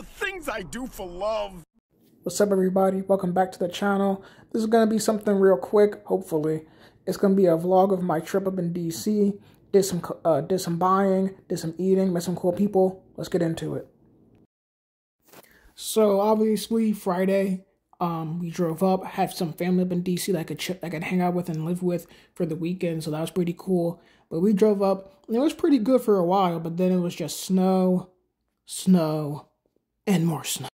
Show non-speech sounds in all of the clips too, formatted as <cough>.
The things I do for love. What's up, everybody? Welcome back to the channel. This is going to be something real quick, hopefully. It's going to be a vlog of my trip up in DC. Did some, uh, did some buying, did some eating, met some cool people. Let's get into it. So, obviously, Friday, um, we drove up, had some family up in DC that I could, I could hang out with and live with for the weekend, so that was pretty cool. But we drove up, and it was pretty good for a while, but then it was just snow, snow, and more snow.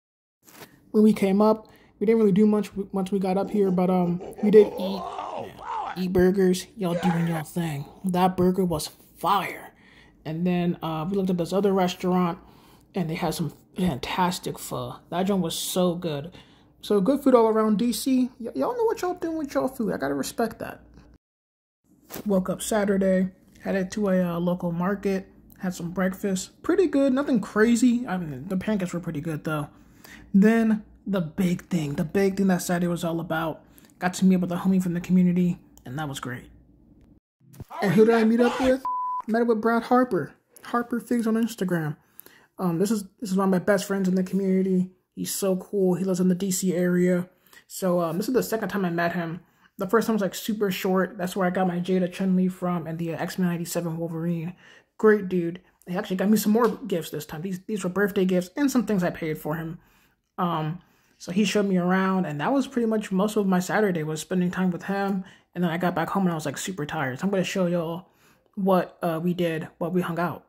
When we came up, we didn't really do much once we got up here, but um, we did eat eat burgers. Y'all doing y'all thing. That burger was fire. And then uh, we looked at this other restaurant, and they had some fantastic pho. That joint was so good. So good food all around DC. Y'all know what y'all doing with y'all food. I gotta respect that. Woke up Saturday, headed to a uh, local market, had some breakfast. Pretty good, nothing crazy. I mean, the pancakes were pretty good though. Then the big thing, the big thing that Saturday was all about. Got to meet up with a homie from the community, and that was great. And who did I meet up with? Met up with Brad Harper. Harper Figs on Instagram. Um, this is this is one of my best friends in the community. He's so cool. He lives in the DC area. So um, this is the second time I met him. The first time was like super short. That's where I got my Jada Chun Li from and the uh, X Men '97 Wolverine. Great dude. He actually got me some more gifts this time. These these were birthday gifts and some things I paid for him. Um, so he showed me around, and that was pretty much most of my Saturday was spending time with him. And then I got back home and I was like super tired. So I'm gonna show y'all what uh, we did while we hung out.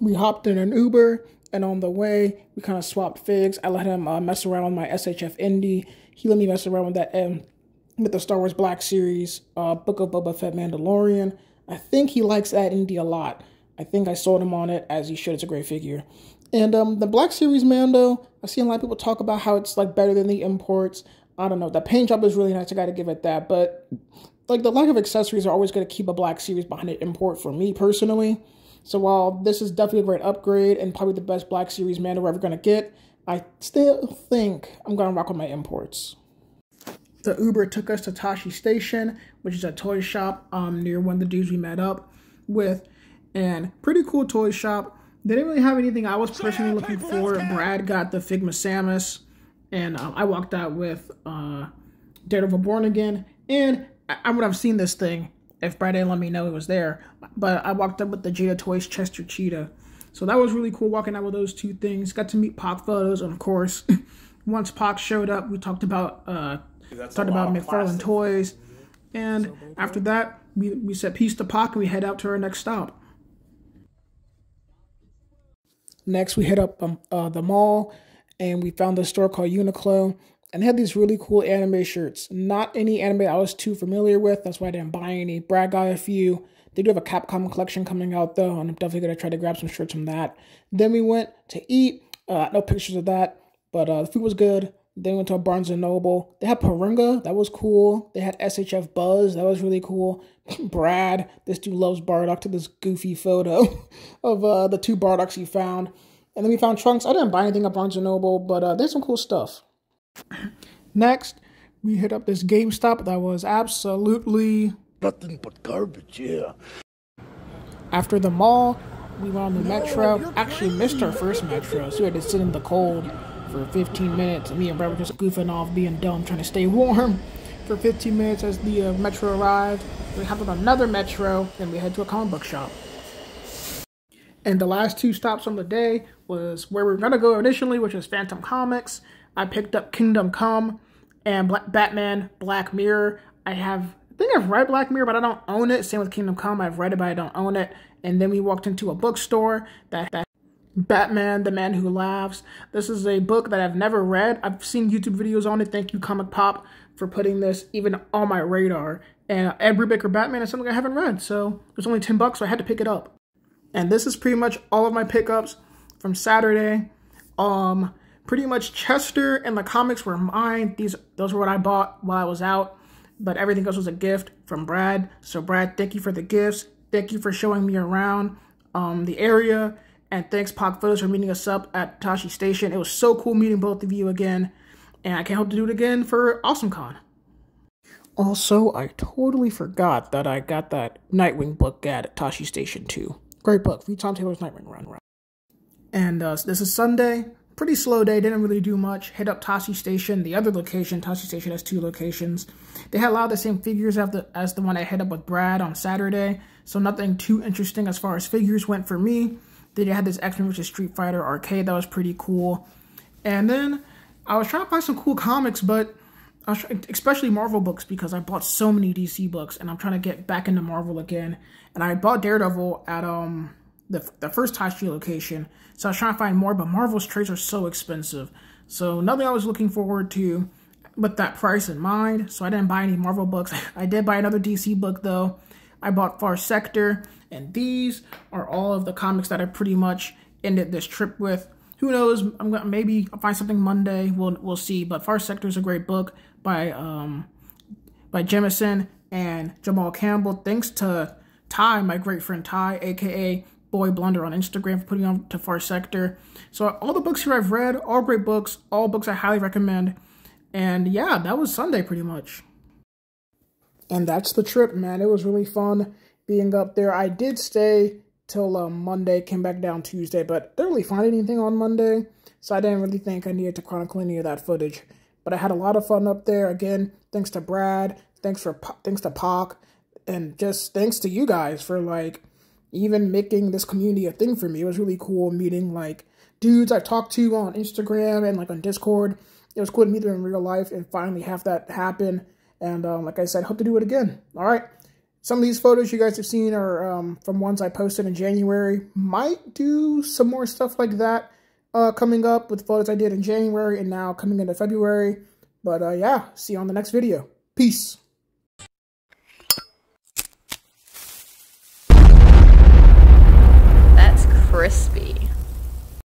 We hopped in an Uber, and on the way we kind of swapped figs. I let him uh, mess around with my SHF Indy. He let me mess around with that um, with the Star Wars Black Series, uh, Book of Boba Fett Mandalorian. I think he likes that Indy a lot. I think I sold him on it as he should. It's a great figure. And um, the Black Series Mando, I've seen a lot of people talk about how it's like better than the imports. I don't know. The paint job is really nice. I got to give it that. But like the lack of accessories are always going to keep a Black Series behind an import for me personally. So while this is definitely a great upgrade and probably the best Black Series Mando we're ever going to get, I still think I'm going to rock with my imports. The Uber took us to Tosche Station, which is a toy shop um, near one of the dudes we met up with. And pretty cool toy shop. They didn't really have anything I was personally looking for. Brad got the Figma Samus, and um, I walked out with uh, Daredevil Born Again. And I, I would have seen this thing if Brad didn't let me know it was there. But I walked up with the Jada Toys Chester Cheetah. So that was really cool walking out with those two things. Got to meet Pac photos, and of course, <laughs> once Pac showed up, we talked about uh, talked about McFarlane Toys. And after that, we, we said peace to Pac and we head out to our next stop. Next, we hit up um, uh, the mall and we found a store called Uniqlo. And they had these really cool anime shirts. Not any anime I was too familiar with. That's why I didn't buy any. Brad got a few. They do have a Capcom collection coming out though, and I'm definitely gonna try to grab some shirts from that. Then we went to eat. Uh, no pictures of that, but uh, the food was good. Then we went to a Barnes and Noble. They had Porunga, that was cool. They had SHF Buzz, that was really cool. <laughs> Brad, this dude loves Bardock, to this goofy photo <laughs> of uh, the two Bardocks he found. And then we found Trunks. I didn't buy anything at Barnes and Noble, but uh, there's some cool stuff. Next, we hit up this GameStop that was absolutely nothing but garbage. Yeah. After the mall, we went on the no, metro. Actually, missed our first metro, so we had to sit in the cold for 15 minutes. Me and Brad were just goofing off, being dumb, trying to stay warm for 15 minutes as the uh, metro arrived. We hopped on another metro, and we head to a comic book shop. And the last two stops on the day was where we were gonna go initially, which was Phantom Comics. I picked up Kingdom Come and Batman Black Mirror. I have I think I've read Black Mirror, but I don't own it. Same with Kingdom Come. I've read it, but I don't own it. And then we walked into a bookstore that, that Batman, the Man Who Laughs. This is a book that I've never read. I've seen YouTube videos on it. Thank you, Comic Pop, for putting this even on my radar. And Ed Brubaker Batman is something I haven't read, so it was only 10 bucks, so I had to pick it up. And this is pretty much all of my pickups from Saturday. Um, pretty much Chester and the comics were mine. These those were what I bought while I was out. But everything else was a gift from Brad. So Brad, thank you for the gifts. Thank you for showing me around um, the area. And thanks, Pac Photos, for meeting us up at Tosche Station. It was so cool meeting both of you again. And I can't hope to do it again for AwesomeCon. Also, I totally forgot that I got that Nightwing book at Tosche Station too. Great book. Read Tom Taylor's Nightwing Run. run. And uh, this is Sunday. pretty slow day. Didn't really do much. Hit up Tosche Station, the other location. Tosche Station has two locations. They had a lot of the same figures as the as the one I hit up with Brad on Saturday. So nothing too interesting as far as figures went for me. They had this X Men vs Street Fighter arcade that was pretty cool. And then I was trying to find some cool comics, but trying, especially Marvel books because I bought so many DC books and I'm trying to get back into Marvel again. And I bought Daredevil at um the the first Tosche location, so I was trying to find more, but Marvel's trades are so expensive. So nothing I was looking forward to with that price in mind. So I didn't buy any Marvel books. <laughs> I did buy another DC book though. I bought Far Sector, and these are all of the comics that I pretty much ended this trip with. Who knows? I'm gonna maybe I'll find something Monday. We'll we'll see. But Far Sector is a great book by um by Jemisin and Jamal Campbell. Thanks to Ty, my great friend Ty, aka Boy Blunder on Instagram for putting on to Far Sector. So all the books here I've read, all great books, all books I highly recommend. And yeah, that was Sunday pretty much. And that's the trip, man. It was really fun being up there. I did stay till uh, Monday, came back down Tuesday, but didn't really find anything on Monday. So I didn't really think I needed to chronicle any of that footage. But I had a lot of fun up there. Again, thanks to Brad, thanks for thanks to Pac, and just thanks to you guys for like even making this community a thing for me. It was really cool meeting like dudes I talked to on Instagram and like on Discord. It was cool to meet them in real life and finally have that happen. And um, like I said, hope to do it again. All right. Some of these photos you guys have seen are um, from ones I posted in January. Might do some more stuff like that uh, coming up with photos I did in January and now coming into February. But uh, yeah, see you on the next video. Peace. That's crispy.